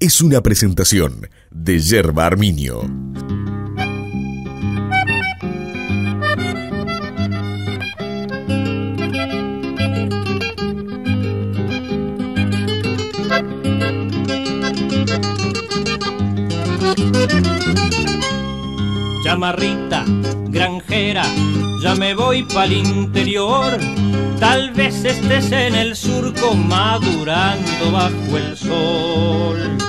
es una presentación de Yerba Arminio. Chamarrita, granjera, ya me voy pa'l interior. Tal vez estés en el surco madurando bajo el sol.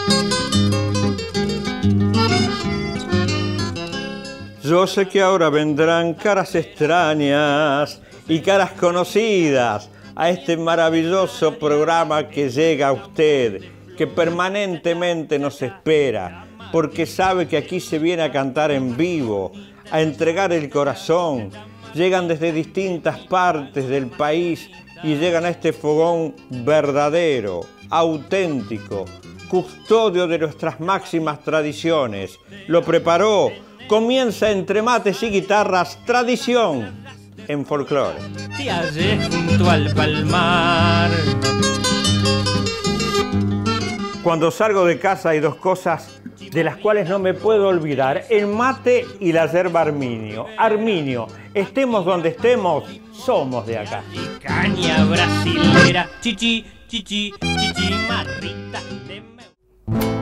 Yo sé que ahora vendrán caras extrañas y caras conocidas a este maravilloso programa que llega a usted, que permanentemente nos espera, porque sabe que aquí se viene a cantar en vivo, a entregar el corazón. Llegan desde distintas partes del país y llegan a este fogón verdadero, auténtico, custodio de nuestras máximas tradiciones. Lo preparó, comienza entre mates y guitarras, tradición en folclore. Te hallé junto al palmar. Cuando salgo de casa hay dos cosas de las cuales no me puedo olvidar, el mate y la yerba arminio. Arminio, estemos donde estemos, somos de acá. Y caña brasilera, chichi, chichi, chichi, marrita de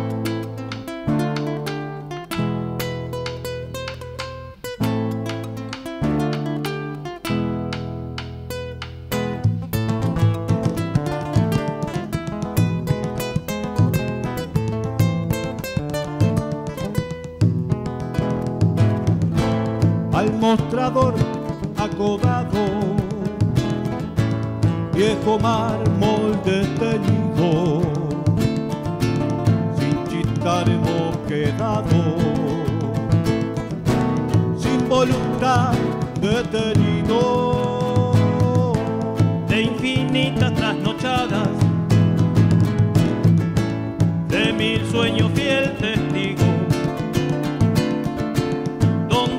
al mostrador acodado, viejo mármol detenido, sin chistar hemos quedado, sin voluntad detenido, de infinitas trasnochadas, de mil sueños fiel testigo,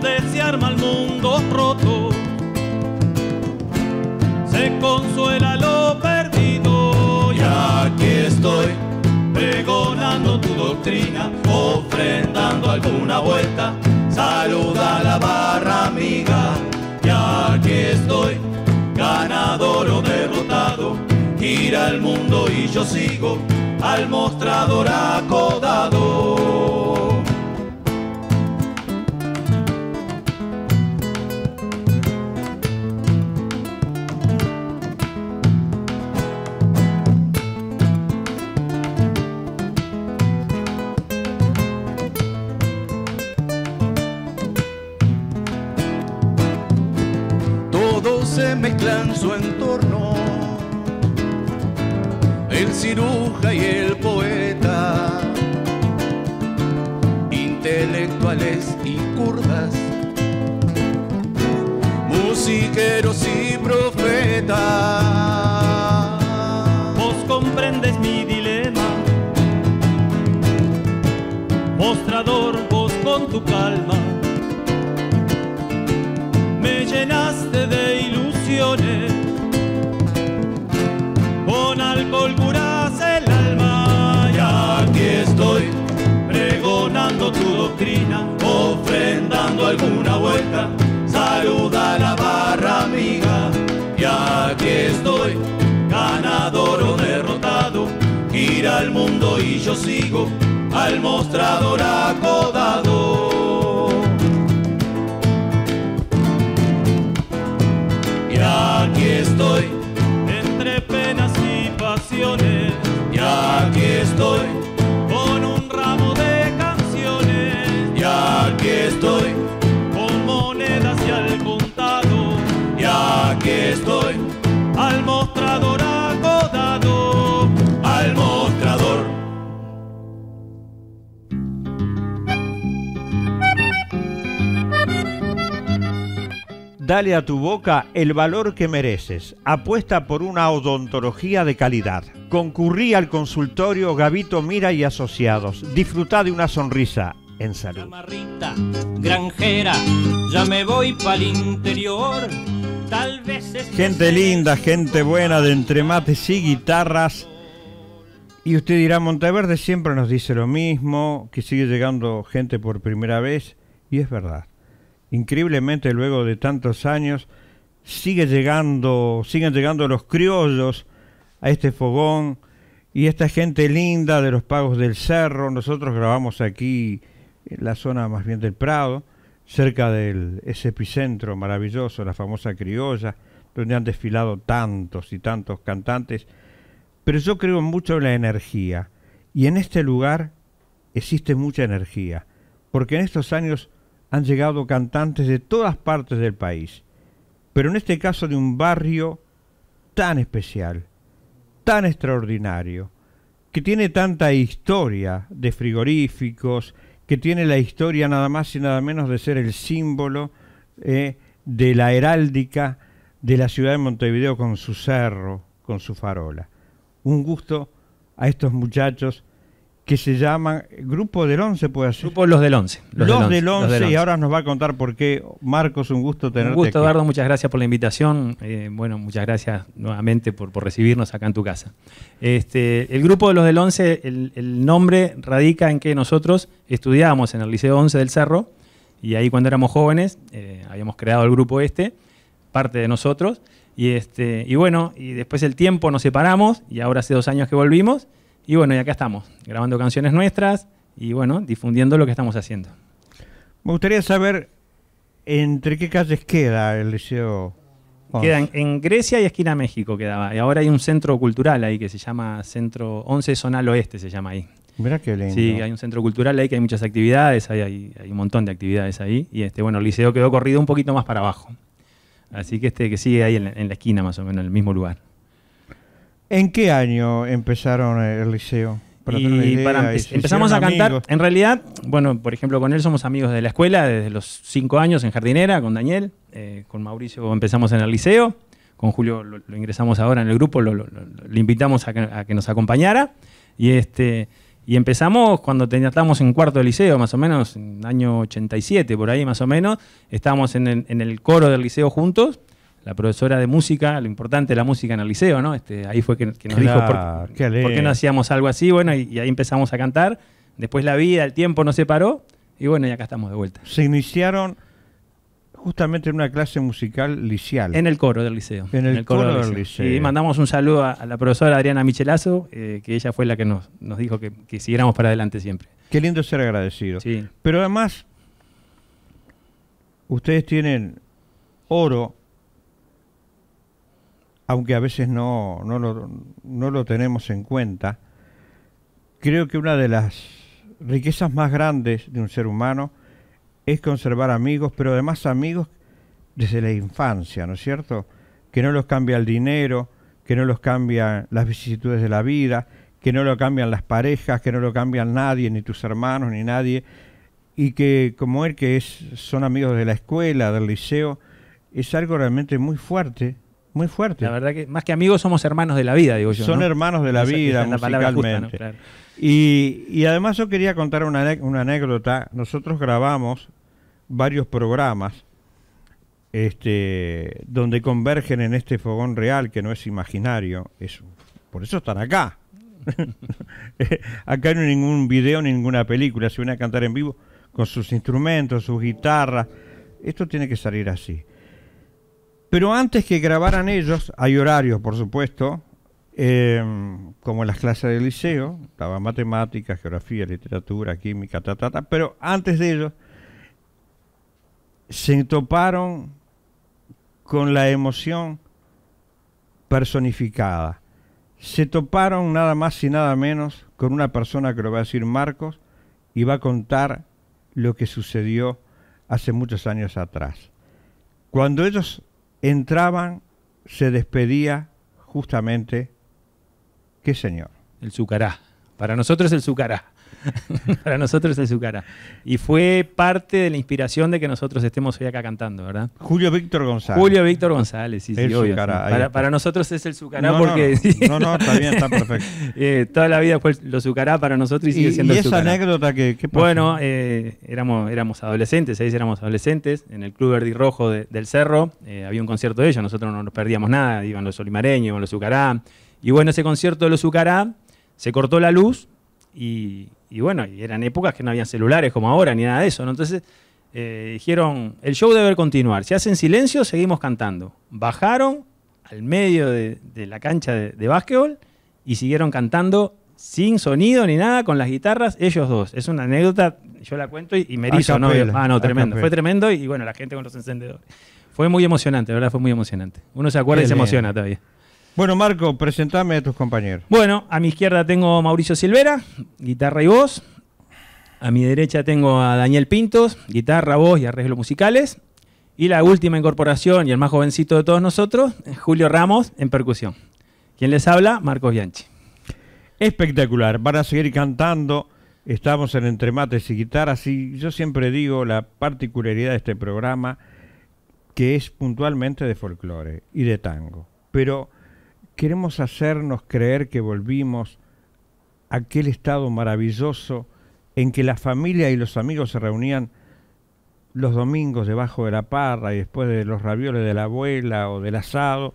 donde se arma el mundo roto, se consuela lo perdido. Y aquí estoy, pregonando tu doctrina, ofrendando alguna vuelta, saluda a la barra amiga. Y aquí estoy, ganador o derrotado, gira el mundo y yo sigo al mostrador acodado. Y el poeta, intelectuales y kurdas, musiqueros y profetas. Vos comprendes mi dilema, mostrador, vos con tu calma, me llenaste de ilusiones, con alcohol alguna vuelta, saluda a la barra amiga. Y aquí estoy, ganador o derrotado, gira el mundo y yo sigo al mostrador acodado. Y aquí estoy, entre penas y pasiones, y aquí estoy, Dale a tu boca el valor que mereces. Apuesta por una odontología de calidad. Concurrí al consultorio Gavito Mira y Asociados. Disfruta de una sonrisa en salud. Chamarrita, granjera, ya me voy pa'l interior. Tal vez estés Gente en el linda, gente buena de entre mates y guitarras. Y usted dirá, Monteverde siempre nos dice lo mismo, que sigue llegando gente por primera vez, y es verdad. Increíblemente, luego de tantos años, sigue llegando, siguen llegando los criollos a este fogón y esta gente linda de los pagos del cerro. Nosotros grabamos aquí en la zona más bien del Prado, cerca de ese epicentro maravilloso, la famosa criolla, donde han desfilado tantos y tantos cantantes pero yo creo mucho en la energía. Y en este lugar existe mucha energía. Porque en estos años han llegado cantantes de todas partes del país. Pero en este caso de un barrio tan especial, tan extraordinario, que tiene tanta historia de frigoríficos, que tiene la historia nada más y nada menos de ser el símbolo eh, de la heráldica de la ciudad de Montevideo con su cerro, con su farola un gusto a estos muchachos que se llaman Grupo del Once, puede ser. Grupo Los del Once. Los, del, once, y ahora nos va a contar por qué. Marcos, un gusto tenerte Un gusto, Eduardo, muchas gracias por la invitación. Eh, bueno, muchas gracias nuevamente por, recibirnos acá en tu casa. Este, el Grupo de Los del Once, el, nombre radica en que nosotros estudiábamos en el Liceo 11 del Cerro, y ahí cuando éramos jóvenes eh, habíamos creado el grupo este, parte de nosotros, y, este, y bueno, y después el tiempo nos separamos y ahora hace dos años que volvimos. Y bueno, y acá estamos, grabando canciones nuestras y bueno, difundiendo lo que estamos haciendo. Me gustaría saber entre qué calles queda el liceo. Queda en, Grecia y esquina México quedaba. Y ahora hay un centro cultural ahí que se llama Centro 11 Zonal Oeste, se llama ahí. Mira qué lindo. Sí, hay un centro cultural ahí que hay muchas actividades, hay, hay, hay, un montón de actividades ahí. Y este, bueno, el liceo quedó corrido un poquito más para abajo. Así que este que sigue ahí en la, esquina más o menos, en el mismo lugar. ¿En qué año empezaron el liceo? empezamos a cantar, en realidad, bueno, por ejemplo, con él somos amigos de la escuela desde los cinco años en jardinera, con Daniel, eh, con Mauricio empezamos en el liceo, con Julio lo, ingresamos ahora en el grupo, lo, le invitamos a que, a que, nos acompañara y este y empezamos cuando estábamos en cuarto de liceo, más o menos, en el año 87, por ahí más o menos. Estábamos en el, coro del liceo juntos. La profesora de música, lo importante de la música en el liceo, ¿no? Este, ahí fue que, nos dijo por, qué no hacíamos algo así. Bueno, y, ahí empezamos a cantar. Después la vida, el tiempo nos separó. Y bueno, y acá estamos de vuelta. Se iniciaron justamente en una clase musical licial. En el coro del liceo. En el, coro, del, liceo. Y mandamos un saludo a, la profesora Adriana Michelazo, eh, que ella fue la que nos, nos dijo que, que, siguiéramos para adelante siempre. Qué lindo ser agradecido. Sí. Pero además, ustedes tienen oro, aunque a veces no, no, lo, no lo tenemos en cuenta. Creo que una de las riquezas más grandes de un ser humano es conservar amigos, pero además amigos desde la infancia, ¿no es cierto? Que no los cambia el dinero, que no los cambian las vicisitudes de la vida, que no lo cambian las parejas, que no lo cambian nadie, ni tus hermanos, ni nadie, y que como él, que es, son amigos de la escuela, del liceo, es algo realmente muy fuerte, muy fuerte. La verdad que más que amigos somos hermanos de la vida, digo yo. Son hermanos de la vida, musicalmente. y, y, además yo quería contar una, una anécdota. Nosotros grabamos varios programas este, donde convergen en este fogón real que no es imaginario. Es, por eso están acá. acá no hay ningún video ni ninguna película. Se viene a cantar en vivo con sus instrumentos, sus guitarras. Esto tiene que salir así. Pero antes que grabaran ellos, hay horarios, por supuesto, em, como en las clases del liceo, estaba matemáticas, geografía, literatura, química, ta, ta, ta, pero antes de ellos se toparon con la emoción personificada. Se toparon nada más y nada menos con una persona que lo va a decir Marcos y va a contar lo que sucedió hace muchos años atrás. Cuando ellos entraban, se despedía justamente, ¿qué señor? El Zucará. Para nosotros el Zucará. para nosotros es cara Y fue parte de la inspiración de que nosotros estemos hoy acá cantando, ¿verdad? Julio Víctor González. Julio Víctor González, sí, sí, obvio. Para, nosotros es el Zucará porque... No, no, está bien, está perfecto. Eh, toda la vida fue lo Zucará para nosotros y sigue siendo ¿Y esa anécdota que, Bueno, eh, éramos, éramos adolescentes, ahí éramos adolescentes, en el Club Verde y Rojo del Cerro, eh, había un concierto de ellos, nosotros no nos perdíamos nada, iban los solimareños, iban los Zucará. Y bueno, ese concierto de los Zucará se cortó la luz y, bueno, y eran épocas que no había celulares como ahora, ni nada de eso, ¿no? Entonces eh, dijeron, el show debe continuar, si hacen silencio, seguimos cantando. Bajaron al medio de, la cancha de, de básquetbol y siguieron cantando sin sonido ni nada, con las guitarras, ellos dos. Es una anécdota, yo la cuento y, me erizo, ¿no? Ah, no, tremendo. Fue tremendo y bueno, la gente con los encendedores. Fue muy emocionante, la verdad, fue muy emocionante. Uno se acuerda y se emociona todavía. Bueno, Marco, presentame a tus compañeros. Bueno, a mi izquierda tengo a Mauricio Silvera, guitarra y voz. A mi derecha tengo a Daniel Pintos, guitarra, voz y arreglos musicales. Y la última incorporación y el más jovencito de todos nosotros, Julio Ramos, en percusión. Quien les habla, Marcos Bianchi. Espectacular, van a seguir cantando. Estamos en Entre Mates y Guitarras y yo siempre digo la particularidad de este programa que es puntualmente de folclore y de tango. Pero queremos hacernos creer que volvimos a aquel estado maravilloso en que la familia y los amigos se reunían los domingos debajo de la parra y después de los ravioles de la abuela o del asado,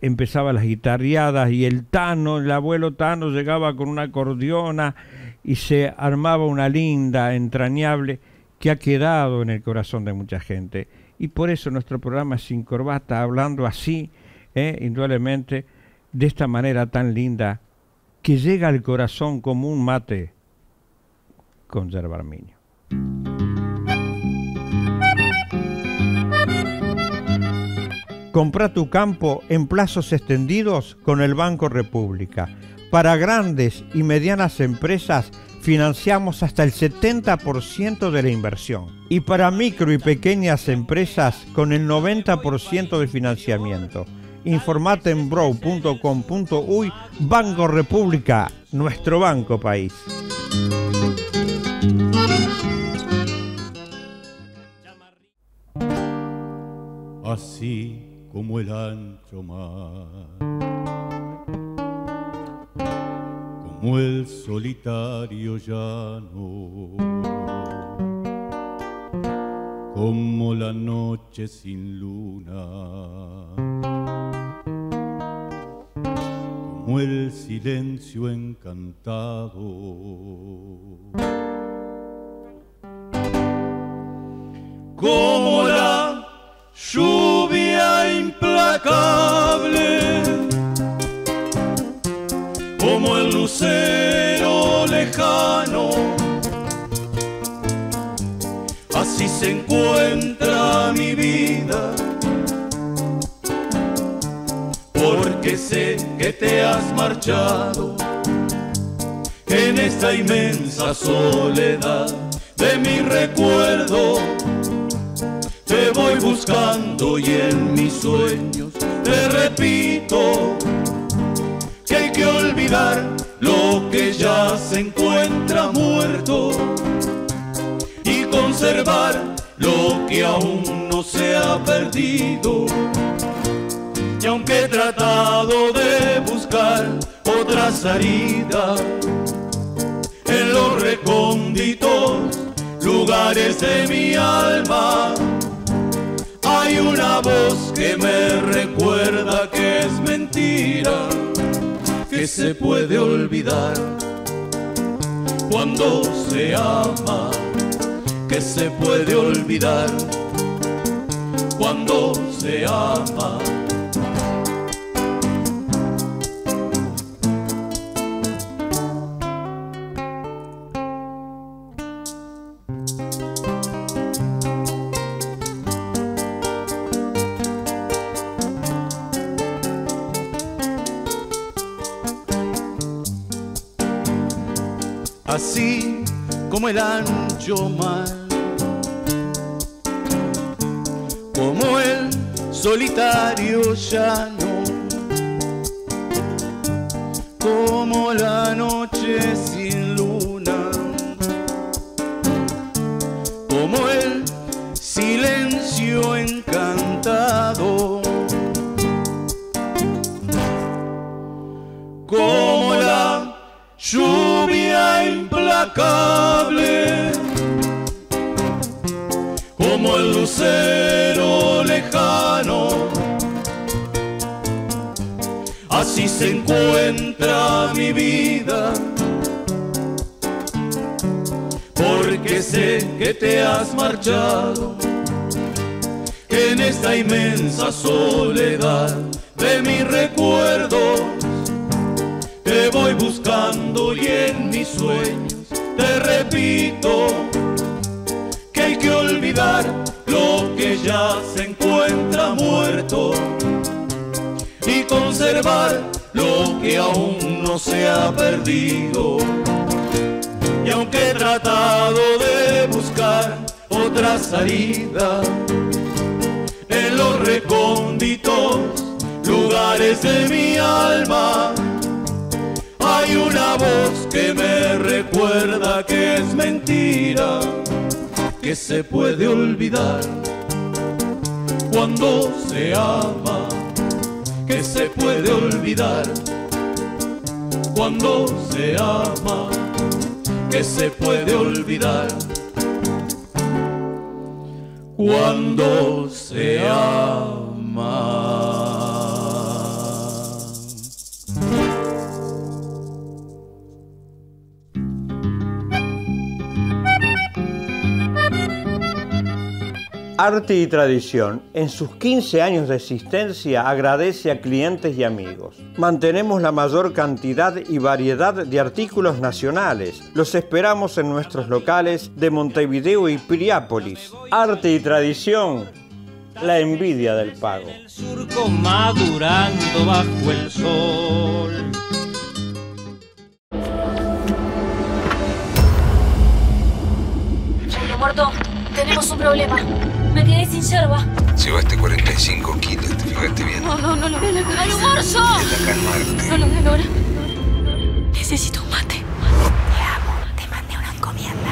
empezaban las guitarreadas y el Tano, el abuelo Tano llegaba con una acordeona y se armaba una linda, entrañable, que ha quedado en el corazón de mucha gente. Y por eso nuestro programa Sin Corbata, hablando así, eh, indudablemente, de esta manera tan linda que llega al corazón como un mate con yerba arminio. Compra tu campo en plazos extendidos con el Banco República. Para grandes y medianas empresas financiamos hasta el 70% de la inversión. Y para micro y pequeñas empresas con el 90% de financiamiento. Informate en brow.com.uy Banco República, nuestro banco país. Así como el ancho mar, como el solitario llano, como la noche sin luna como el silencio encantado. Como la lluvia implacable, como el lucero lejano, así se encuentra mi vida porque sé que te has marchado en esta inmensa soledad de mi recuerdo. Te voy buscando y en mis sueños te repito que hay que olvidar lo que ya se encuentra muerto y conservar lo que aún no se ha perdido y aunque he tratado de buscar otra salida en los recónditos lugares de mi alma, hay una voz que me recuerda que es mentira, que se puede olvidar cuando se ama, que se puede olvidar cuando se ama. Como el ancho mar, como el solitario llano, como la noche sin luna, como el silencio encantado. se encuentra mi vida, porque sé que te has marchado, en esta inmensa soledad de mis recuerdos, te voy buscando y en mis sueños te repito que hay que olvidar lo que ya se encuentra muerto y conservar que aún no se ha perdido. Y aunque he tratado de buscar otra salida en los recónditos lugares de mi alma, hay una voz que me recuerda que es mentira, que se puede olvidar cuando se ama, que se puede olvidar cuando se ama, que se puede olvidar cuando se ama. Arte y Tradición, en sus 15 años de existencia, agradece a clientes y amigos. Mantenemos la mayor cantidad y variedad de artículos nacionales. Los esperamos en nuestros locales de Montevideo y Piriápolis. Arte y Tradición, la envidia del pago. El surco madurando bajo el sol. Muerto, tenemos un problema. Me quedé sin yerba. Llevaste 45 kilos, ¿te fijaste bien? No, no, no lo veo. No lo veo ahora. Necesito un mate. Te amo. Te mandé una encomienda.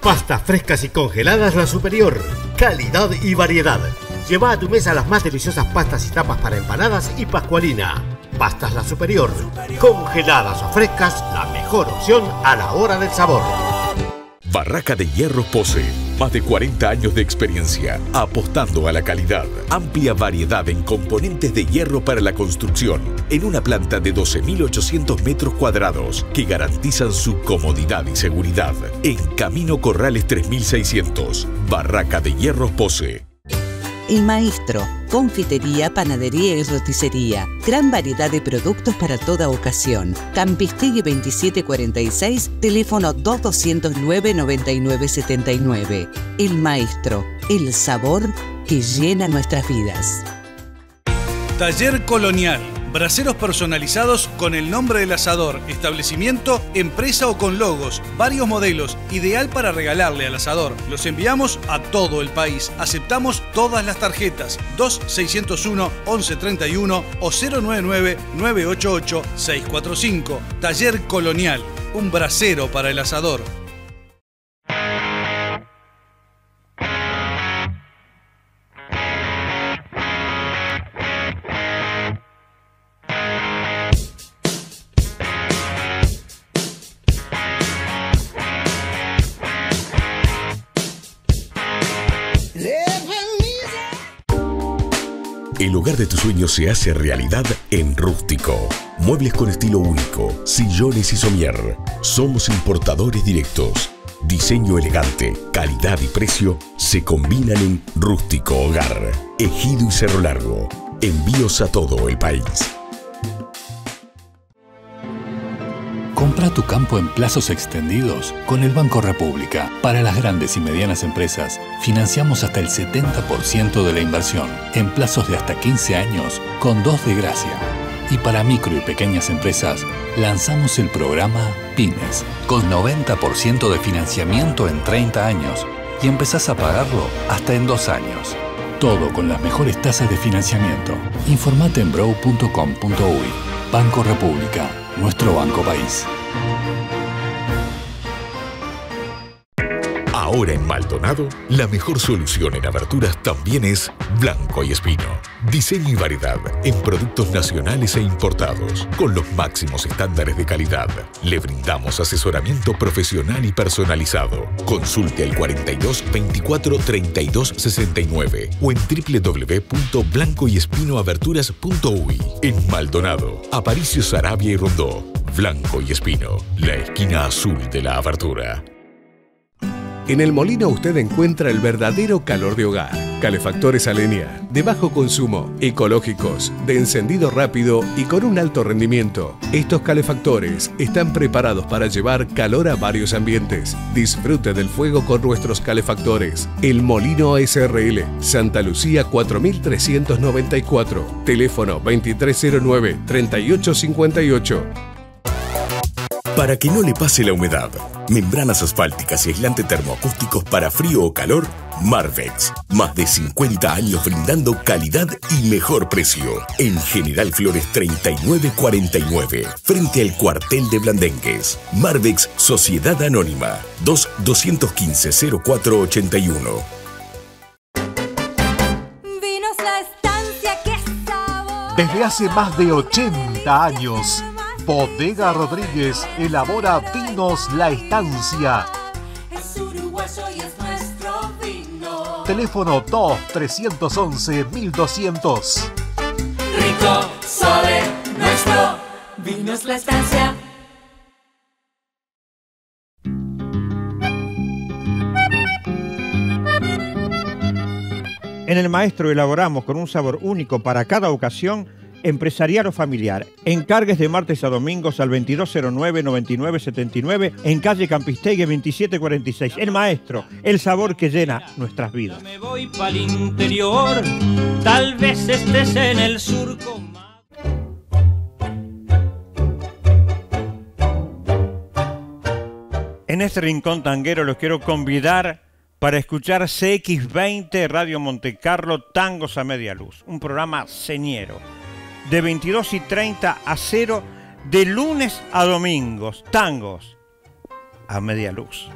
Pastas frescas y congeladas La Superior. Calidad y variedad. Lleva a tu mesa las más deliciosas pastas y tapas para empanadas y pascualina. Pastas La Superior. Congeladas o frescas, la mejor opción a la hora del sabor. Barraca de Hierro Pose. Más de 40 años de experiencia, apostando a la calidad. Amplia variedad en componentes de hierro para la construcción, en una planta de 12.800 metros cuadrados que garantizan su comodidad y seguridad. En Camino Corrales 3600, Barraca de Hierro Pose. El Maestro, confitería, panadería y roticería. Gran variedad de productos para toda ocasión. Campistegui 2746, teléfono 2209-9979. El Maestro, el sabor que llena nuestras vidas. Taller Colonial. Braceros personalizados con el nombre del asador, establecimiento, empresa o con logos, varios modelos, ideal para regalarle al asador. Los enviamos a todo el país. Aceptamos todas las tarjetas 2601 1131 o 099 988 645. Taller Colonial, un bracero para el asador. Sueños se hace realidad en Rústico. Muebles con estilo único, sillones y somier. Somos importadores directos. Diseño elegante, calidad y precio se combinan en Rústico Hogar. Ejido y Cerro Largo. Envíos a todo el país. Compra tu campo en plazos extendidos con el Banco República. Para las grandes y medianas empresas, financiamos hasta el 70% de la inversión en plazos de hasta 15 años con dos de gracia. Y para micro y pequeñas empresas, lanzamos el programa Pymes con 90% de financiamiento en 30 años y empezás a pagarlo hasta en dos años. Todo con las mejores tasas de financiamiento. Informate en brow.com.uy. Banco República, nuestro banco país. Ahora en Maldonado, la mejor solución en aberturas también es Blanco y Espino. Diseño y variedad en productos nacionales e importados, con los máximos estándares de calidad. Le brindamos asesoramiento profesional y personalizado. Consulte al 42 24 32 69 o en www.blancoyespinoaberturas.uy. En Maldonado, Aparicio Sarabia y Rondó. Blanco y Espino, la esquina azul de la abertura. En el molino usted encuentra el verdadero calor de hogar. Calefactores a leña, de bajo consumo, ecológicos, de encendido rápido y con un alto rendimiento. Estos calefactores están preparados para llevar calor a varios ambientes. Disfrute del fuego con nuestros calefactores. El Molino SRL, Santa Lucía 4394, teléfono 2309-3858. Para que no le pase la humedad, membranas asfálticas y aislante termoacústicos para frío o calor, Marvex. Más de 50 años brindando calidad y mejor precio. En General Flores 3949, frente al cuartel de Blandengues. Marvex Sociedad Anónima, 2-215-0481. Desde hace más de 80 años, Bodega Rodríguez elabora vinos La Estancia. Es uruguayo y es nuestro vino. Teléfono 2-311-1200. Rico, suave, nuestro vino es La Estancia. En el maestro elaboramos con un sabor único para cada ocasión empresarial o familiar. Encargues de martes a domingos al 2209-9979 en calle Campistegui 2746. El maestro, el sabor que llena nuestras vidas. Me voy el interior, tal vez estés en el surco. En este rincón tanguero los quiero convidar para escuchar CX20 Radio Montecarlo Tangos a Media Luz, un programa señero de 22 y 30 a 0 de lunes a domingos, tangos a media luz.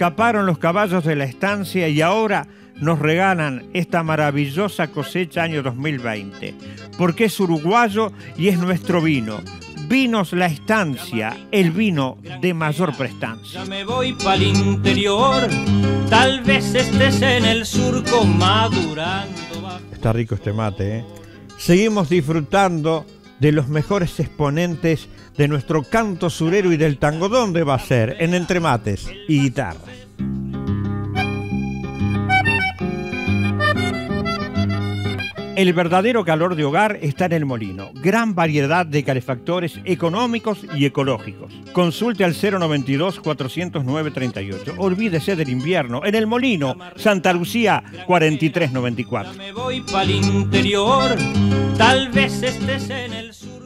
Escaparon los caballos de la estancia y ahora nos regalan esta maravillosa cosecha año 2020, porque es uruguayo y es nuestro vino. Vinos La Estancia, el vino de mayor prestancia. Ya me voy pa'l interior, tal vez estés en el surco madurando. Está rico este mate, ¿eh? Seguimos disfrutando de los mejores exponentes de nuestro canto surero y del tango. ¿Dónde va a ser? En entremates y guitarras. El verdadero calor de hogar está en el molino. Gran variedad de calefactores económicos y ecológicos. Consulte al 092-409-38. Olvídese del invierno. En el molino, Santa Lucía 4394. Me voy pa'l interior, tal vez estés en el surco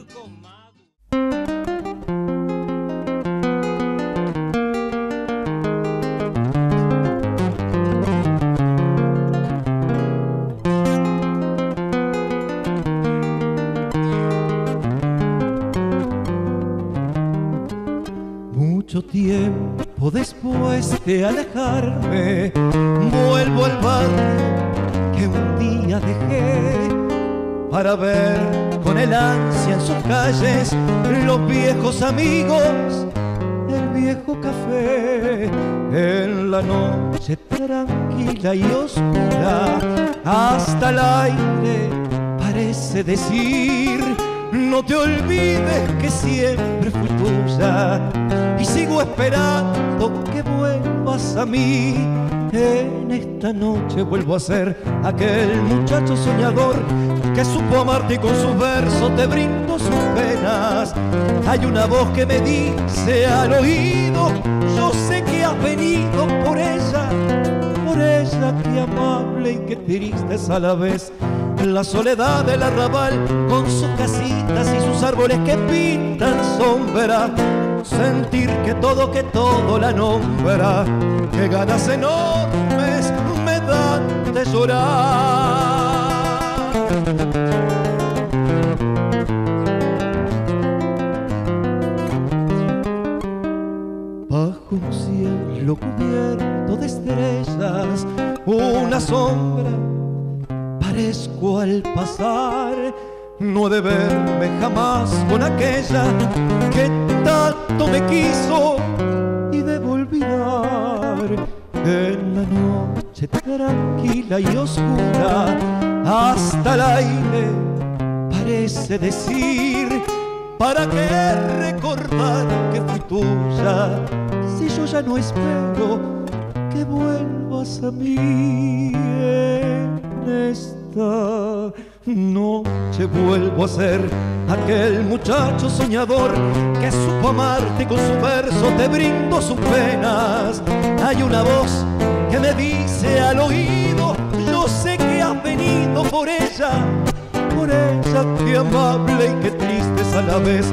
Mucho tiempo después de alejarme, vuelvo al barrio que un día dejé para ver con el ansia en sus calles los viejos amigos, el viejo café. En la noche tranquila y oscura, hasta el aire parece decir. No te olvides que siempre fui tuya sigo esperando que vuelvas a mí. En esta noche vuelvo a ser aquel muchacho soñador que supo amarte y con sus versos te brindo sus penas. Hay una voz que me dice al oído, yo sé que has venido por ella, por ella que amable y que triste es a la vez la soledad del arrabal con sus casitas y sus árboles que pintan sombra. Sentir que todo, que todo la nombra, que ganas enormes me dan de llorar. Bajo un cielo cubierto de estrellas, una sombra parezco al pasar, no he de verme jamás con aquella que tanto me quiso y debo olvidar. En la noche tranquila y oscura, hasta el aire parece decir, ¿para qué recordar que fui tuya? Si yo ya no espero que vuelvas a mí en esta noche vuelvo a ser aquel muchacho soñador que supo amarte con su verso te brindo sus penas. Hay una voz que me dice al oído, yo sé que has venido por ella, por ella que amable y que triste es a la vez.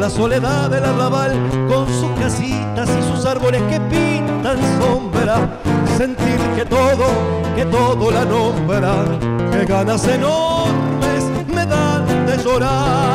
La soledad del arrabal con sus casitas y sus árboles que pintan sombra. Sentir que todo, que todo la nombra, que ganas enormes me dan de llorar.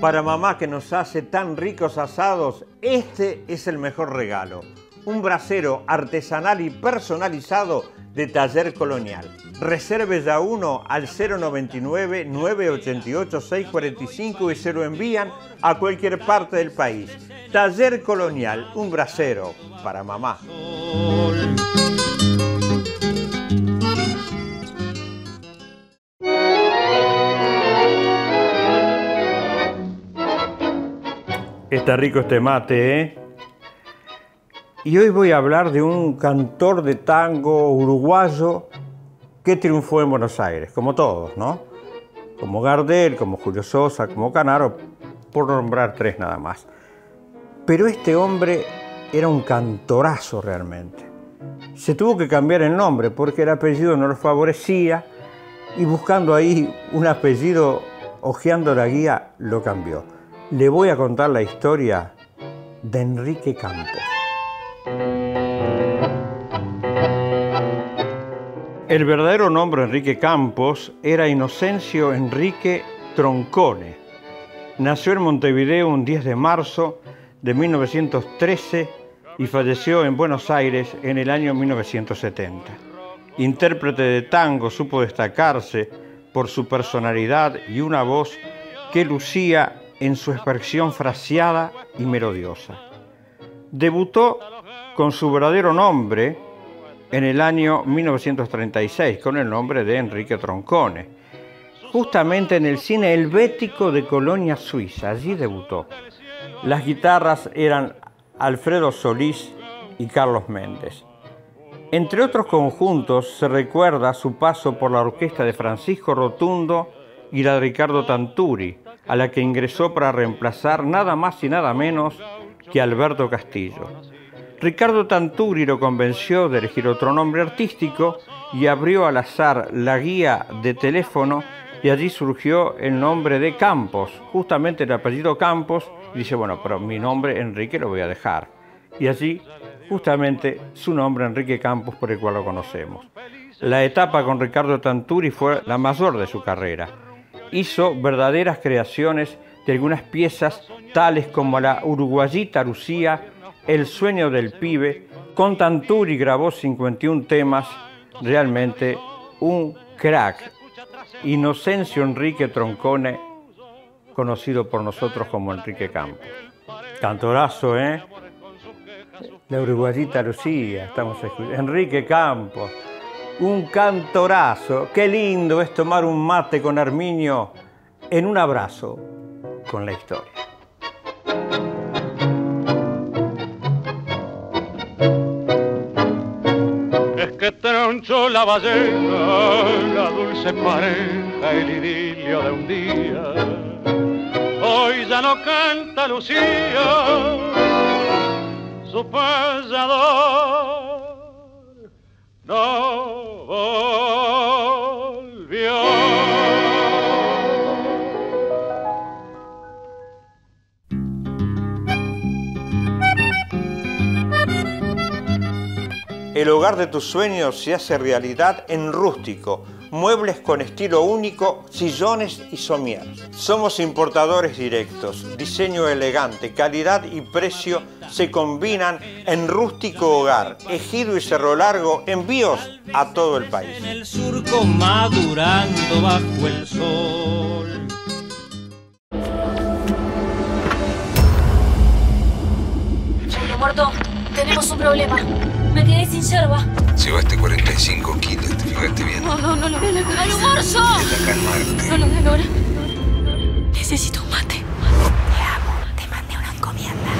Para mamá que nos hace tan ricos asados, este es el mejor regalo. Un brasero artesanal y personalizado de taller colonial. Reserve ya uno al 099-988-645 y se lo envían a cualquier parte del país. Taller colonial, un brasero para mamá. Está rico este mate, ¿eh? Y hoy voy a hablar de un cantor de tango uruguayo que triunfó en Buenos Aires, como todos, ¿no? Como Gardel, como Julio Sosa, como Canaro, por nombrar tres nada más. Pero este hombre era un cantorazo realmente. Se tuvo que cambiar el nombre porque el apellido no lo favorecía y buscando ahí un apellido, hojeando la guía, lo cambió. Le voy a contar la historia de Enrique Campos. El verdadero nombre de Enrique Campos era Inocencio Enrique Troncone. Nació en Montevideo un 10 de marzo de 1913 y falleció en Buenos Aires en el año 1970. Intérprete de tango, supo destacarse por su personalidad y una voz que lucía en su expresión fraseada y melodiosa. Debutó con su verdadero nombre en el año 1936 con el nombre de Enrique Troncone, justamente en el cine helvético de Colonia, Suiza. Allí debutó. Las guitarras eran Alfredo Solís y Carlos Méndez. Entre otros conjuntos se recuerda su paso por la orquesta de Francisco Rotundo y la de Ricardo Tanturi, a la que ingresó para reemplazar nada más y nada menos que Alberto Castillo. Ricardo Tanturi lo convenció de elegir otro nombre artístico y abrió al azar la guía de teléfono y allí surgió el nombre de Campos, justamente el apellido Campos, dice, bueno, pero mi nombre Enrique lo voy a dejar. Y allí justamente su nombre Enrique Campos por el cual lo conocemos. La etapa con Ricardo Tanturi fue la mayor de su carrera. Hizo verdaderas creaciones de algunas piezas tales como la Uruguayita Lucía, El sueño del pibe. Con Tanturi grabó 51 temas, realmente un crack. Inocencio Enrique Troncone, conocido por nosotros como Enrique Campos. Cantorazo, ¿eh? La Uruguayita Lucía, estamos escuchando. Enrique Campos, un cantorazo. Qué lindo es tomar un mate con Arminio en un abrazo con la historia. Es que troncho la ballena, la dulce pareja, el idilio de un día. Hoy ya no canta Lucía, su payador El hogar de tus sueños se hace realidad en rústico. Muebles con estilo único, sillones y somier. Somos importadores directos. Diseño elegante, calidad y precio se combinan en rústico hogar. Ejido y Cerro Largo, envíos a todo el país. En el surco madurando bajo el sol. Señor muerto, tenemos un problema. Me quedé sin yerba. Llevaste 45 kilos, ¿te fijaste bien? No, no, no lo veo. ¡Al almuerzo! Intenta calmarte. No lo veo ahora. Necesito un mate. Te amo. Te mandé una encomienda.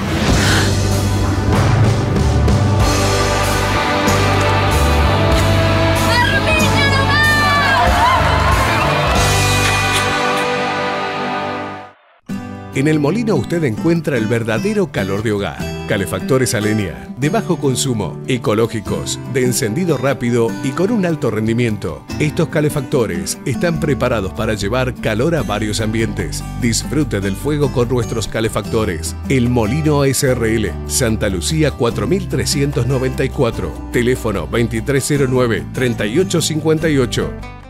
En el molino usted encuentra el verdadero calor de hogar. Calefactores a leña, de bajo consumo, ecológicos, de encendido rápido y con un alto rendimiento. Estos calefactores están preparados para llevar calor a varios ambientes. Disfrute del fuego con nuestros calefactores. El Molino SRL, Santa Lucía 4394. Teléfono 2309-3858.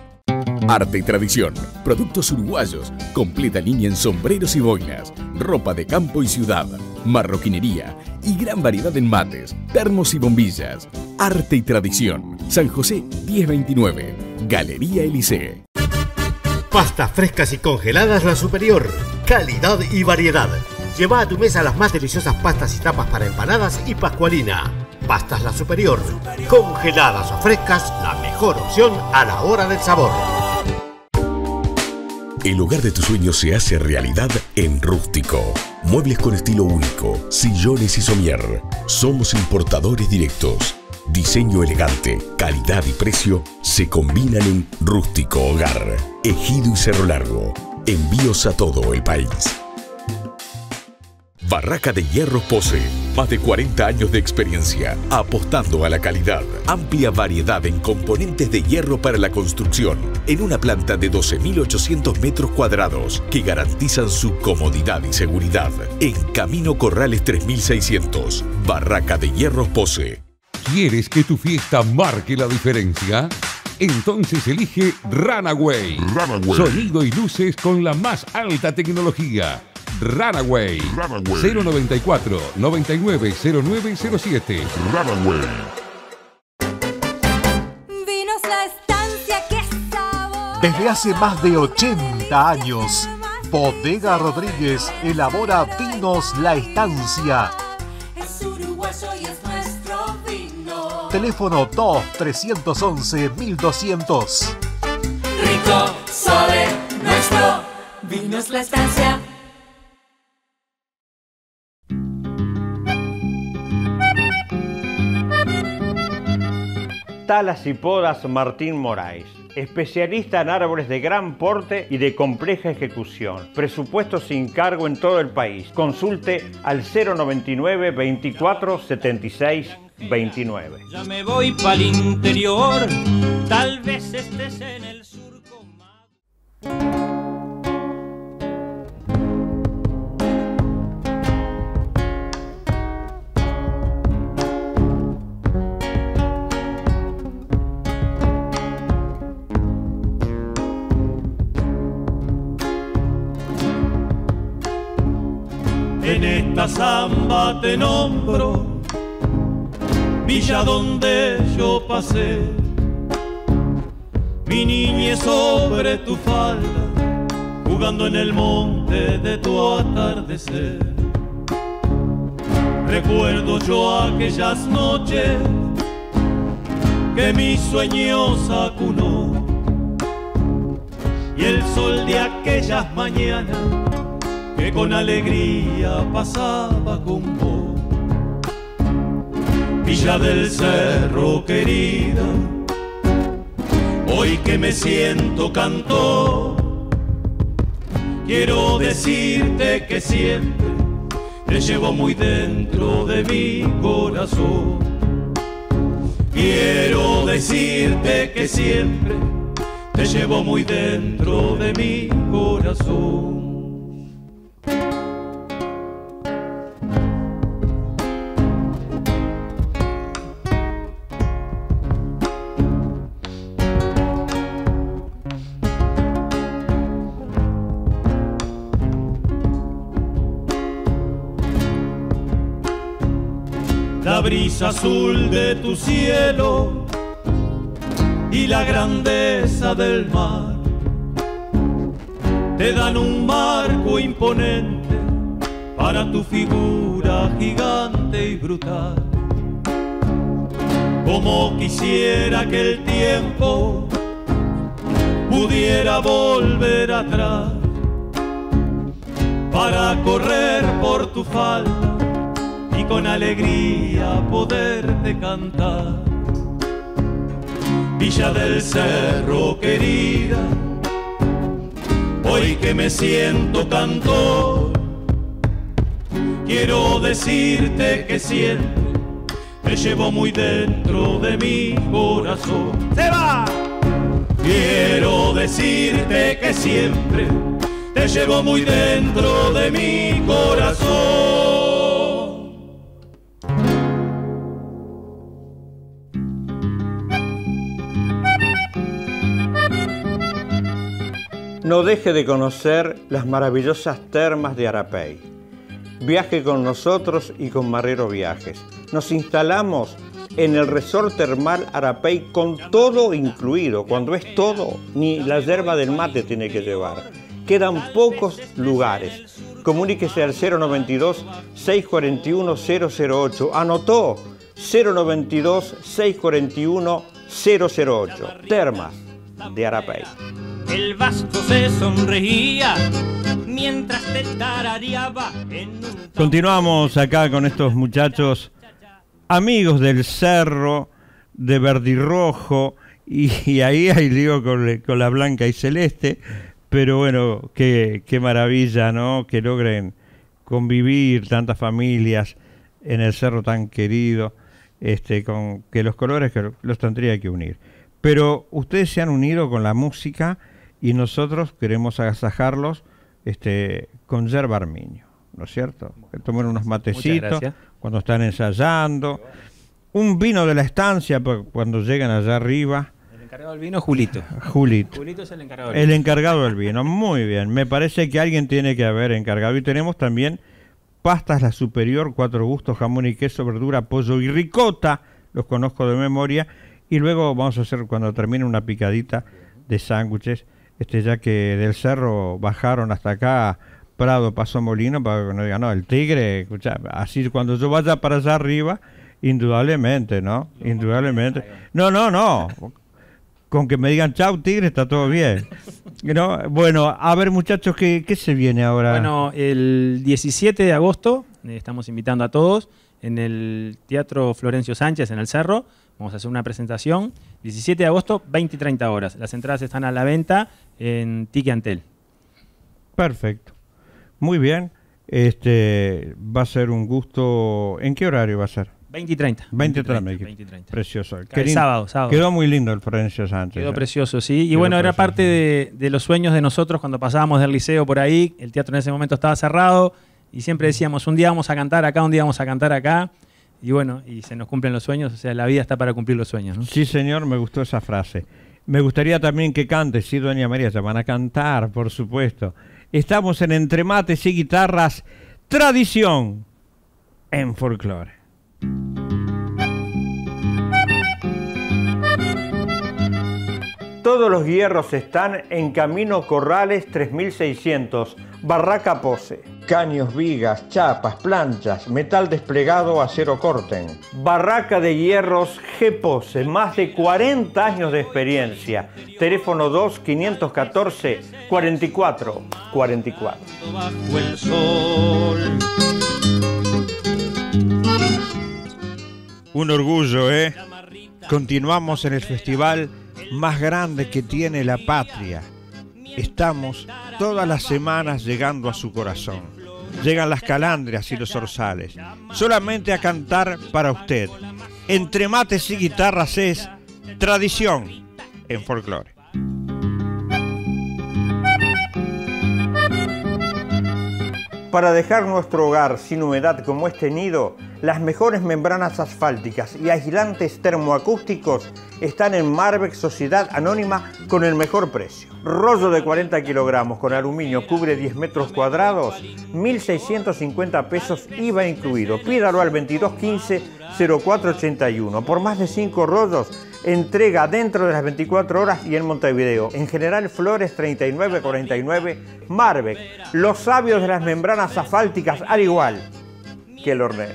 Arte y tradición, productos uruguayos, completa línea en sombreros y boinas, ropa de campo y ciudad, marroquinería y gran variedad en mates, termos y bombillas. Arte y tradición, San José 1029, Galería Elisee. Pastas frescas y congeladas La Superior. Calidad y variedad. Lleva a tu mesa las más deliciosas pastas y tapas para empanadas y pascualina. Pastas La Superior. Congeladas o frescas, la mejor opción a la hora del sabor. El hogar de tus sueños se hace realidad en Rústico. Muebles con estilo único, sillones y somier. Somos importadores directos. Diseño elegante, calidad y precio se combinan en Rústico Hogar. Ejido y Cerro Largo. Envíos a todo el país. Barraca de Hierro Pose. Más de 40 años de experiencia apostando a la calidad. Amplia variedad en componentes de hierro para la construcción. En una planta de 12.800 metros cuadrados que garantizan su comodidad y seguridad. En Camino Corrales 3600. Barraca de Hierro Pose. ¿Quieres que tu fiesta marque la diferencia? Entonces elige Runaway. Runaway. Sonido y luces con la más alta tecnología. Runaway. 094 990907. Runaway. Vinos la estancia, qué sabor. Desde hace más de 80 años, Bodega Rodríguez elabora vinos La Estancia. Es uruguayo y es nuestro vino. Teléfono 2-311-1200. Rico, suave, nuestro. Vinos la estancia. Talas y Podas Martín Moraes. Especialista en árboles de gran porte y de compleja ejecución. Presupuesto sin cargo en todo el país. Consulte al 099 24 76 29. Ya me voy pa'l interior, tal vez estés en el surco. Samba te nombro, villa donde yo pasé, mi niñez sobre tu falda, jugando en el monte de tu atardecer. Recuerdo yo aquellas noches que mi sueño acunó y el sol de aquellas mañanas que con alegría pasaba con vos. Villa del Cerro querida, hoy que me siento cantor, quiero decirte que siempre te llevo muy dentro de mi corazón. Quiero decirte que siempre te llevo muy dentro de mi corazón. Azul de tu cielo y la grandeza del mar te dan un marco imponente para tu figura gigante y brutal. Como quisiera que el tiempo pudiera volver atrás para correr por tu falda con alegría poderte cantar. Villa del Cerro querida, hoy que me siento cantor, quiero decirte que siempre te llevo muy dentro de mi corazón. ¡Se va! Quiero decirte que siempre te llevo muy dentro de mi corazón. No deje de conocer las maravillosas termas de Arapey. Viaje con nosotros y con Marrero Viajes. Nos instalamos en el resort termal Arapey con todo incluido. Cuando es todo, ni la yerba del mate tiene que llevar. Quedan pocos lugares. Comuníquese al 092 641 008. Anotó 092 641 008. Termas de Arapey. El vasco se sonreía mientras te tarareaba en un Continuamos acá con estos muchachos amigos del cerro, de verdirrojo, y, y ahí hay lío con, la blanca y celeste, pero bueno, qué, qué maravilla, ¿no? Que logren convivir tantas familias en el cerro tan querido, este, con que los colores los tendría que unir. Pero ustedes se han unido con la música y nosotros queremos agasajarlos este, con yerba armiño, ¿no es cierto? Que tomen unos matecitos cuando están ensayando, un vino de la estancia cuando llegan allá arriba, encargado del vino Julito. Julito. Julito es el encargado del El vino. encargado del vino, muy bien. Me parece que alguien tiene que haber encargado. Y tenemos también pastas La Superior, cuatro gustos, jamón y queso, verdura, pollo y ricota. Los conozco de memoria. Y luego vamos a hacer, cuando termine, una picadita de sándwiches. Este, ya que del cerro bajaron hasta acá, Prado, Paso Molino, para que no digan, no, el tigre, escucha, así cuando yo vaya para allá arriba, indudablemente, ¿no? Indudablemente. No, no, no. Con que me digan chau, tigre, está todo bien. ¿No? Bueno, a ver, muchachos, ¿qué, qué se viene ahora? Bueno, el 17 de agosto eh, estamos invitando a todos en el Teatro Florencio Sánchez en el Cerro. Vamos a hacer una presentación. 17 de agosto, 20 y 30 horas. Las entradas están a la venta en Tiki Antel. Perfecto. Muy bien. Este va a ser un gusto. ¿En qué horario va a ser? 20 y 30. 20 y 30, 30. 20 y 30. Precioso. Qué sábado, sábado. Quedó muy lindo el Florencio Sánchez. Quedó ¿eh? precioso, sí. Y Quedó bueno, era parte de, de los sueños de nosotros cuando pasábamos del liceo por ahí. El teatro en ese momento estaba cerrado y siempre decíamos, un día vamos a cantar acá, un día vamos a cantar acá. Y bueno, y se nos cumplen los sueños, o sea, la vida está para cumplir los sueños. ¿no? Sí, señor, me gustó esa frase. Me gustaría también que cante, sí, doña María, se van a cantar, por supuesto. Estamos en Entre Mates y Guitarras, tradición en folclore. Todos los hierros están en Camino Corrales 3600, Barraca Pose. Caños, vigas, chapas, planchas, metal desplegado, acero corten. Barraca de Hierros G Pose, más de 40 años de experiencia. Teléfono 2 514 44 44. bajo el sol. Un orgullo, ¿eh? Continuamos en el festival más grande que tiene la patria. Estamos todas las semanas llegando a su corazón. Llegan las calandrias y los orzales. Solamente a cantar para usted. Entre mates y guitarras es tradición en folclore. Para dejar nuestro hogar sin humedad como este nido, las mejores membranas asfálticas y aislantes termoacústicos están en Marbeck Sociedad Anónima con el mejor precio. Rollo de 40 kilogramos con aluminio cubre 10 metros cuadrados, 1.650 pesos IVA incluido. Pídalo al 2215-0481. Por más de 5 rollos, entrega dentro de las 24 horas y en Montevideo. En general, Flores 3949, Marbeck. Los sabios de las membranas asfálticas al igual que el hornero.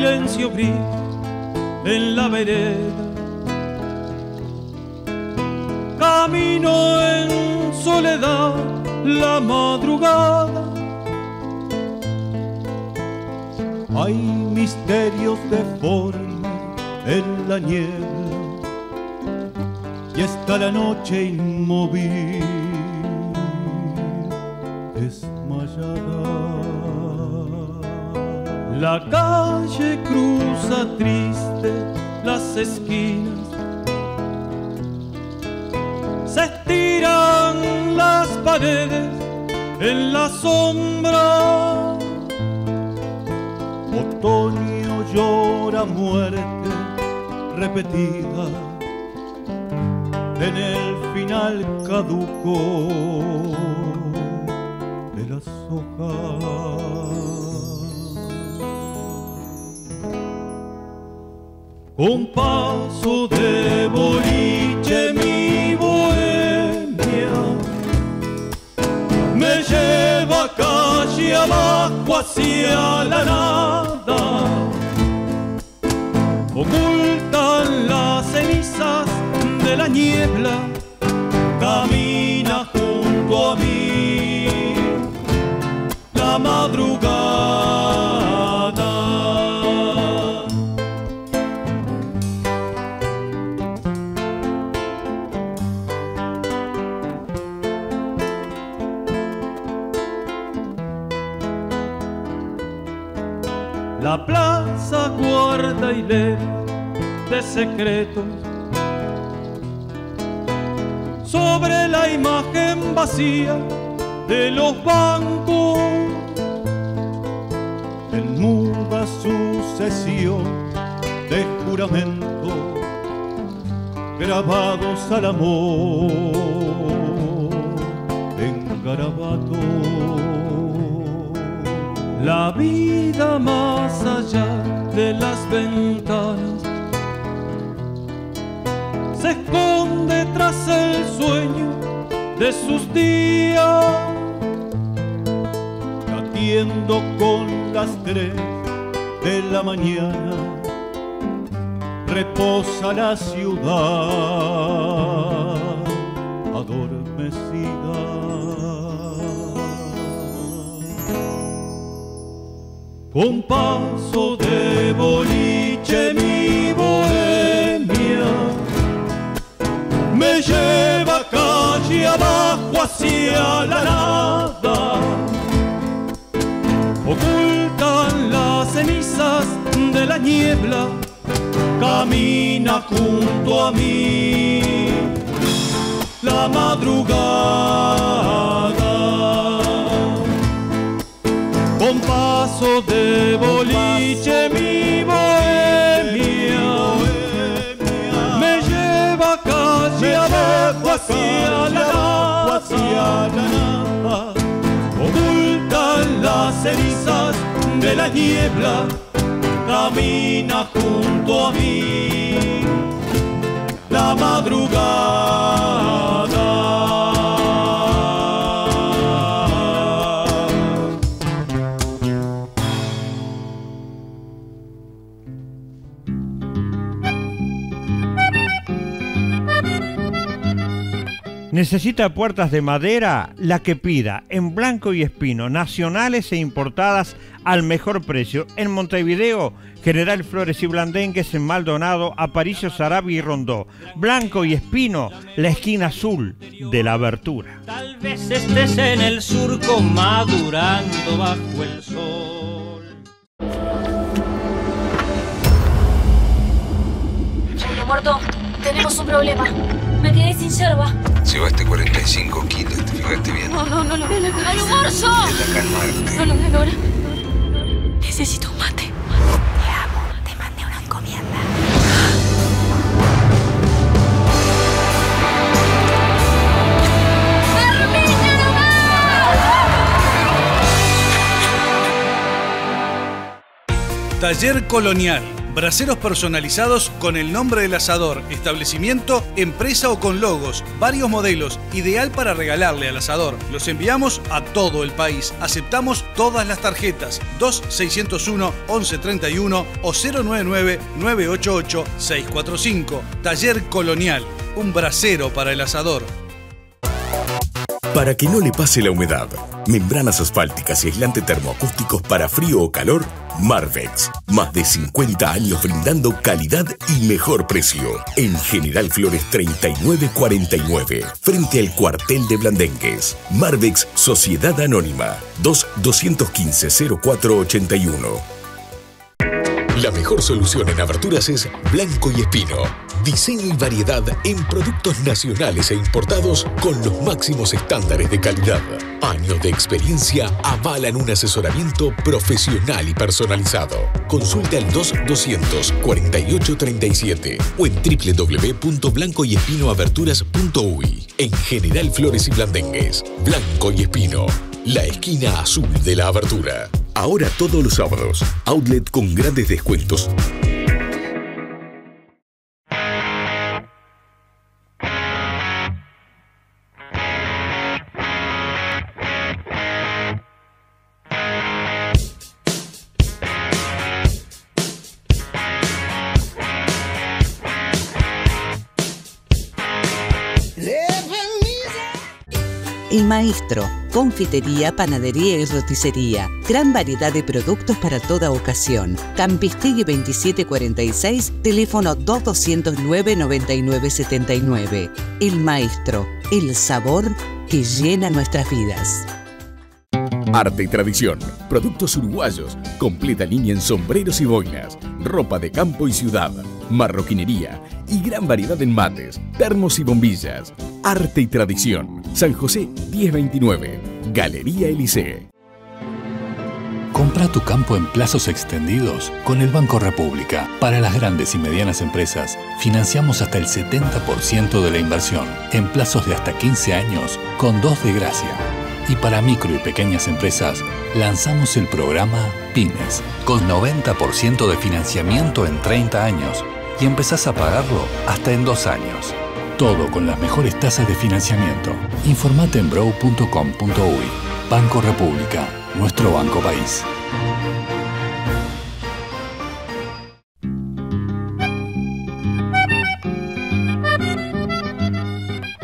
Silencio gris en la vereda. Camino en soledad la madrugada. Hay misterios deformes en la niebla y está la noche inmóvil, desmayada. La calle cruza triste las esquinas. Se estiran las paredes en la sombra. Otoño llora muerte repetida en el final caduco de las hojas. Con paso de boliche mi bohemia me lleva calle abajo hacia la nada. Ocultan las cenizas de la niebla, camina junto a mí la madrugada. Lee de secretos. Sobre la imagen vacía de los bancos en muda sucesión de juramentos grabados al amor en garabato la vida más allá de las ventanas. Se esconde tras el sueño de sus días, latiendo con las tres de la mañana, reposa la ciudad Con paso de boliche mi bohemia me lleva calle abajo hacia la nada. Ocultan las cenizas de la niebla, camina junto a mí la madrugada. Con paso de boliche mi bohemia me lleva calle abajo hacia la nada. Ocultan las cenizas de la niebla, camina junto a mí la madrugada. ¿Necesita puertas de madera? La que pida, en blanco y espino, nacionales e importadas al mejor precio. En Montevideo, General Flores y Blandengues en Maldonado, Aparicio, Sarabia y Rondó. Blanco y espino, la esquina azul de la abertura. Tal vez estés en el surco madurando bajo el sol. Muerto, tenemos un problema. Me quedé sin yerba. Llevaste 45 kilos, te fijaste bien. No, no, no lo veo lograr. ¡Almuerzo! Intenta calmarte. No lo veo lograr. Necesito un mate. Te amo. Te mandé una encomienda. Taller Colonial. Braceros personalizados con el nombre del asador, establecimiento, empresa o con logos, varios modelos, ideal para regalarle al asador. Los enviamos a todo el país. Aceptamos todas las tarjetas 2601 1131 o 099 988 645. Taller Colonial. Un bracero para el asador. Para que no le pase la humedad, membranas asfálticas y aislante termoacústicos para frío o calor, Marvex. Más de 50 años brindando calidad y mejor precio. En General Flores 3949, frente al cuartel de Blandengues. Marvex Sociedad Anónima, 2-215-0481. La mejor solución en aberturas es Blanco y Espino. Diseño y variedad en productos nacionales e importados con los máximos estándares de calidad. Años de experiencia avalan un asesoramiento profesional y personalizado. Consulte al 2200-4837 o en www.blancoyespinoaberturas.uy. En General Flores y Blandengues, Blanco y Espino, la esquina azul de la abertura. Ahora todos los sábados, outlet con grandes descuentos. Maestro, confitería, panadería y roticería. Gran variedad de productos para toda ocasión. Campistegui 2746, teléfono 2209-9979. El Maestro, el sabor que llena nuestras vidas. Arte y tradición, productos uruguayos, completa línea en sombreros y boinas, ropa de campo y ciudad, marroquinería y gran variedad en mates, termos y bombillas. Arte y tradición, San José 1029, Galería Elisee. Compra tu campo en plazos extendidos con el Banco República. Para las grandes y medianas empresas, financiamos hasta el 70% de la inversión en plazos de hasta 15 años con dos de gracia. Y para micro y pequeñas empresas, lanzamos el programa Pymes, con 90% de financiamiento en 30 años y empezás a pagarlo hasta en dos años. Todo con las mejores tasas de financiamiento. Informate en brow.com.uy. Banco República, nuestro banco país.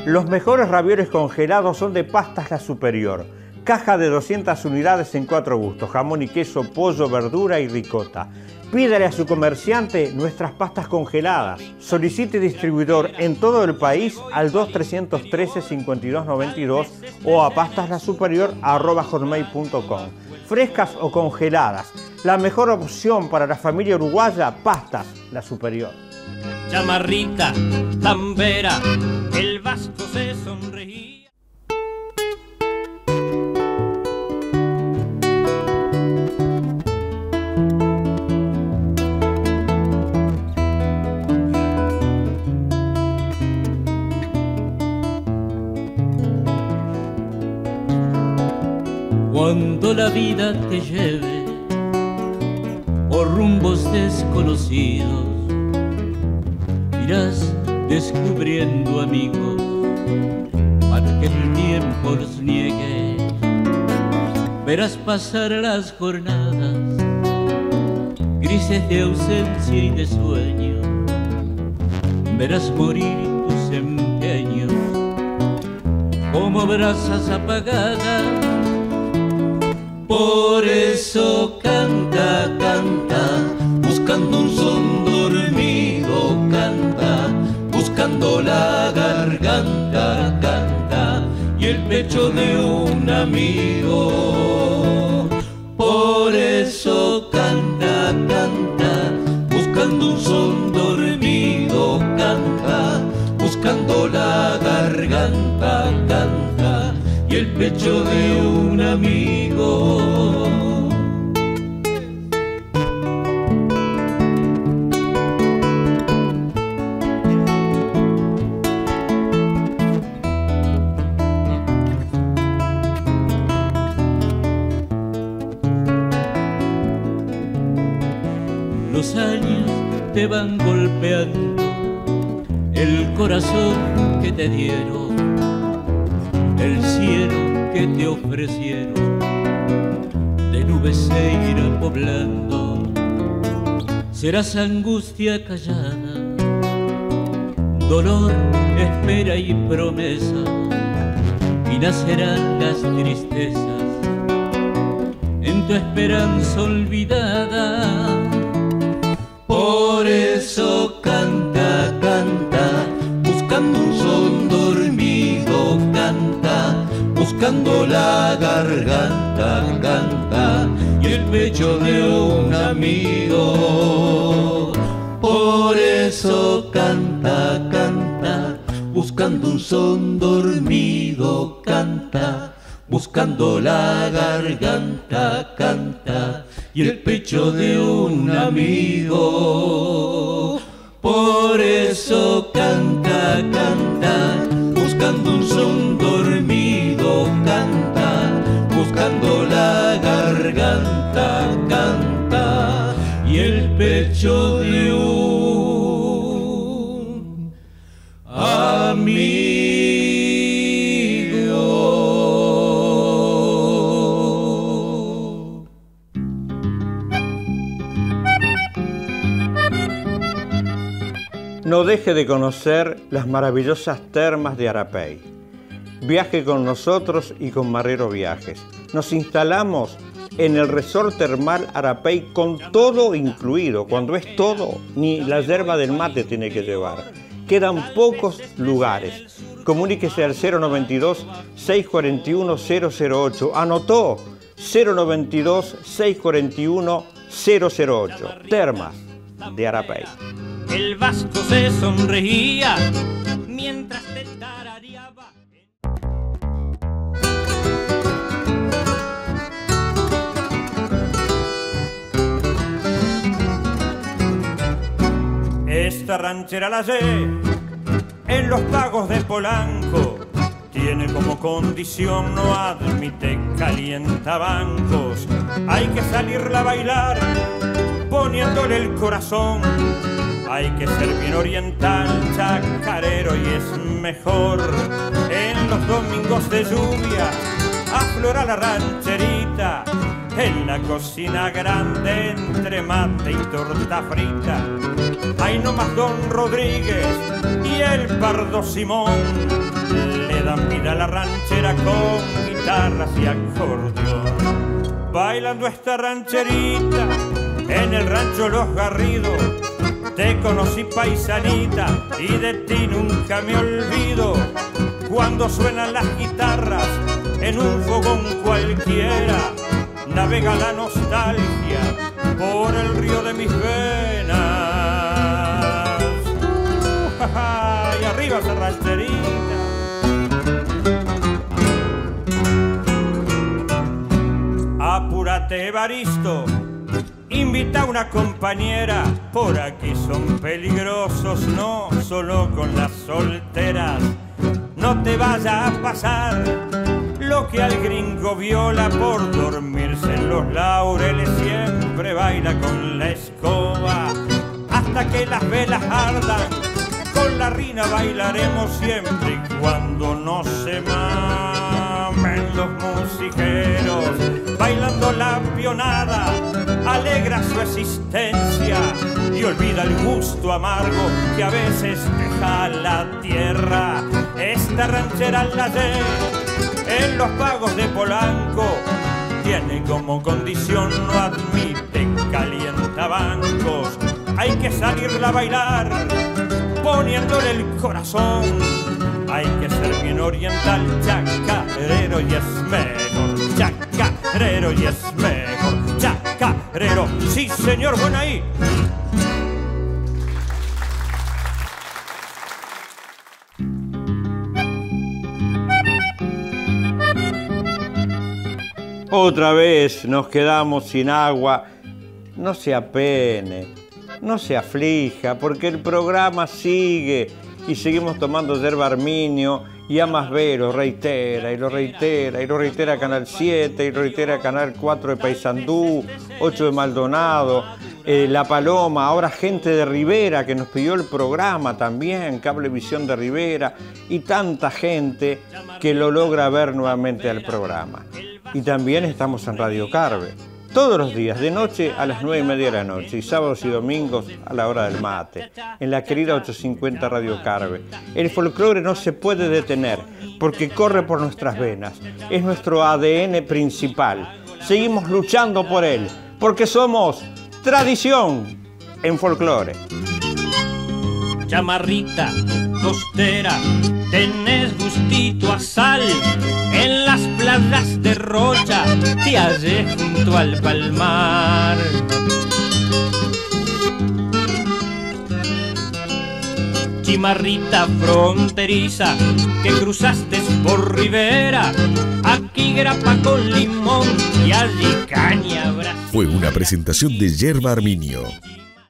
Los mejores ravioles congelados son de Pastas La Superior. Caja de 200 unidades en cuatro gustos, jamón y queso, pollo, verdura y ricota. Pídale a su comerciante nuestras pastas congeladas. Solicite distribuidor en todo el país al 2313-5292 o a pastaslasuperior.com. Frescas o congeladas. La mejor opción para la familia uruguaya, Pastas La Superior. Chamarrita, tambera, el vasco se sonreía. Cuando la vida te lleve por rumbos desconocidos, irás descubriendo amigos para que el tiempo los niegue. Verás pasar las jornadas grises de ausencia y de sueño. Verás morir tus empeños como brasas apagadas. Por eso canta, canta, buscando un son dormido, canta, buscando la garganta, canta, y el pecho de un amigo. Por eso canta, canta, buscando un son dormido, canta, buscando la garganta, canta, y el pecho de un amigo. Serás angustia callada, dolor, espera y promesa, y nacerán las tristezas en tu esperanza olvidada. Por eso canta, canta, buscando un son dormido, canta, buscando la garganta, canta, pecho de un amigo. Por eso canta, canta, buscando un son dormido, canta, buscando la garganta, canta, y el pecho de un amigo. Por eso canta, canta, buscando un son dormido, canta, garganta, canta, y el pecho de un amigo. No deje de conocer las maravillosas termas de Arapey. Viaje con nosotros y con Marrero Viajes. Nos instalamos en el resort termal Arapey con todo incluido. Cuando es todo, ni la yerba del mate tiene que llevar. Quedan pocos lugares. Comuníquese al 092 641 008. Anotó 092 641 008. Termas de Arapey. El vasco se sonreía mientras Esta ranchera la sé en los pagos de Polanco. Tiene como condición, no admite calientabancos. Hay que salirla a bailar poniéndole el corazón. Hay que ser bien oriental, chacarero y es mejor. En los domingos de lluvia aflora la rancherita. En la cocina grande entre mate y torta frita. Hay nomás Don Rodríguez y el Pardo Simón. Le dan vida a la ranchera con guitarras y acordeón. Bailando esta rancherita en el rancho Los Garridos. Te conocí paisanita y de ti nunca me olvido. Cuando suenan las guitarras en un fogón cualquiera, navega la nostalgia por el río de mis venas. Uh, y arriba esa rancherita. Apúrate, Baristo Invita a una compañera, por aquí son peligrosos, no solo con las solteras. No te vaya a pasar lo que al gringo viola por dormirse en los laureles, siempre baila con la escoba hasta que las velas ardan. Con la rina bailaremos siempre y cuando no se mamen los musiqueros, bailando la pionada alegra su existencia y olvida el gusto amargo que a veces deja la tierra. Esta ranchera la en los pagos de Polanco tiene como condición no admite calientabancos. Hay que salirla a bailar poniéndole el corazón. Hay que ser bien oriental, chacarero y es mejor. Chacarero y es mejor. Chacarero, sí señor, buen ahí. Otra vez nos quedamos sin agua. No se apene, no se aflija, porque el programa sigue y seguimos tomando yerba arminio y Amas B lo reitera y lo reitera y lo reitera Canal 7 y lo reitera Canal 4 de Paysandú, 8 de Maldonado, eh, La Paloma, ahora gente de Rivera que nos pidió el programa también, Cablevisión de Rivera y tanta gente que lo logra ver nuevamente al programa. Y también estamos en Radio Carve todos los días, de noche a las 9 y media de la noche y sábados y domingos a la hora del mate, en la querida 850 Radio Carve. El folclore no se puede detener porque corre por nuestras venas, es nuestro ADN principal. Seguimos luchando por él porque somos tradición en folclore. Chamarrita, costera, tenés gustito a sal en las playas de Rocha, te hallé junto al palmar. Chimarrita fronteriza que cruzaste por Rivera, aquí grapa con limón y allí caña Fue una presentación de Yerba Arminio